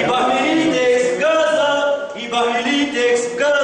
И бахмелите Бахмелитекс газа, и Бахмелитекс газа.